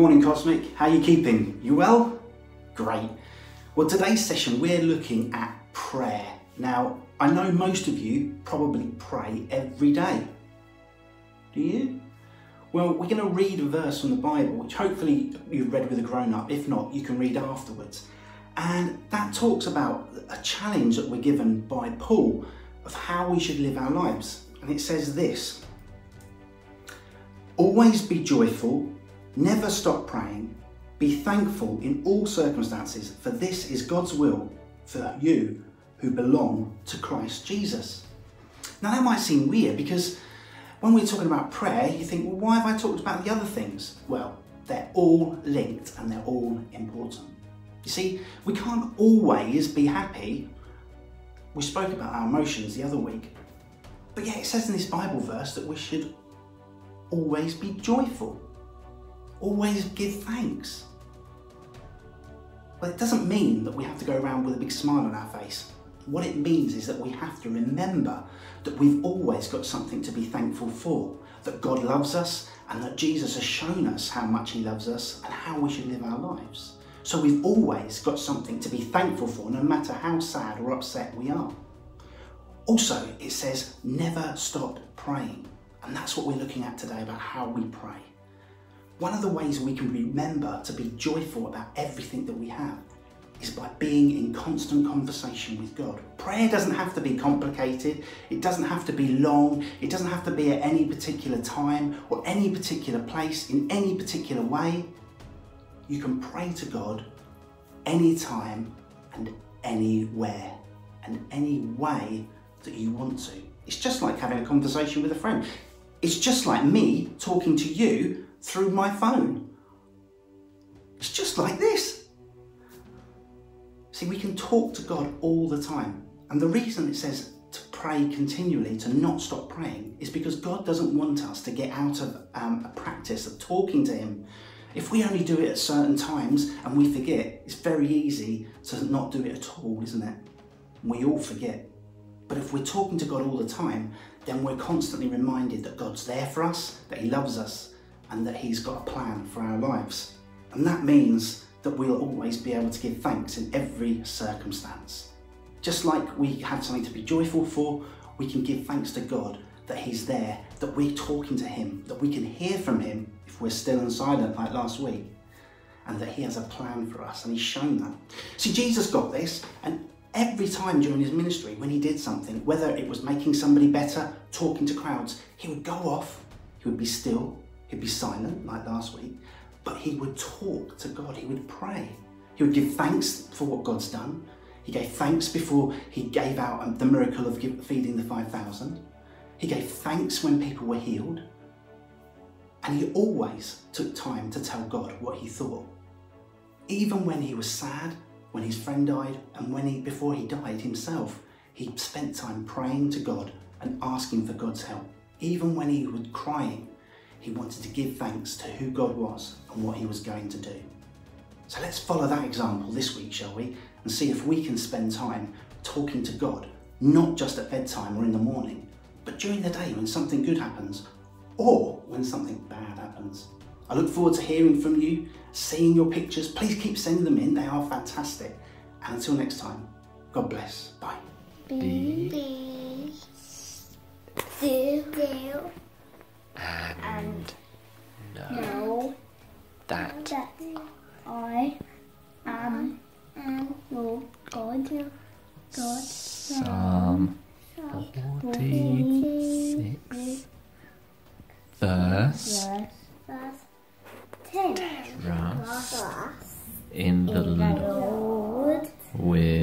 Morning Cosmic, how you keeping? You well? Great. Well today's session we're looking at prayer. Now I know most of you probably pray every day. Do you? Well we're going to read a verse from the Bible which hopefully you've read with a grown up. If not you can read afterwards. And that talks about a challenge that we're given by Paul of how we should live our lives. And it says this Always be joyful, never stop praying, be thankful in all circumstances, for this is God's will for you who belong to Christ Jesus. Now that might seem weird because when we're talking about prayer, you think, well, why have I talked about the other things? Well, they're all linked and they're all important. You see, we can't always be happy. We spoke about our emotions the other week. But yeah, it says in this Bible verse that we should always be joyful, always give thanks. Well, it doesn't mean that we have to go around with a big smile on our face. What it means is that we have to remember that we've always got something to be thankful for, that God loves us and that Jesus has shown us how much he loves us and how we should live our lives. So we've always got something to be thankful for no matter how sad or upset we are. Also, it says never stop praying. And that's what we're looking at today about how we pray. One of the ways we can remember to be joyful about everything that we have is by being in constant conversation with God. Prayer doesn't have to be complicated, it doesn't have to be long, it doesn't have to be at any particular time or any particular place in any particular way. You can pray to God anytime and anywhere and any way that you want to. It's just like having a conversation with a friend. It's just like me talking to you through my phone. It's just like this. See, we can talk to God all the time. And the reason it says to pray continually, to not stop praying, is because God doesn't want us to get out of um, a practice of talking to Him. If we only do it at certain times and we forget, it's very easy to not do it at all, isn't it? We all forget. But if we're talking to God all the time, then we're constantly reminded that God's there for us, that He loves us, and that He's got a plan for our lives. And that means that we'll always be able to give thanks in every circumstance. Just like we have something to be joyful for, we can give thanks to God that He's there, that we're talking to Him, that we can hear from Him if we're still and silent like last week, and that He has a plan for us, and He's shown that. See, Jesus got this, and every time during his ministry when he did something, whether it was making somebody better, talking to crowds, he would go off, he would be still, he'd be silent like last week, but he would talk to God, he would pray. He would give thanks for what God's done. He gave thanks before he gave out um, the miracle of feeding the 5,000. He gave thanks when people were healed. And he always took time to tell God what he thought. Even when he was sad when his friend died and when he, before he died himself, he spent time praying to God and asking for God's help. Even when he was crying, he wanted to give thanks to who God was and what he was going to do. So let's follow that example this week, shall we? And see if we can spend time talking to God, not just at bedtime or in the morning, but during the day when something good happens or when something bad happens. I look forward to hearing from you, seeing your pictures. Please keep sending them in, they are fantastic. And until next time, God bless. Bye. B, I am and God, God Psalm 46, verse in the Lord. with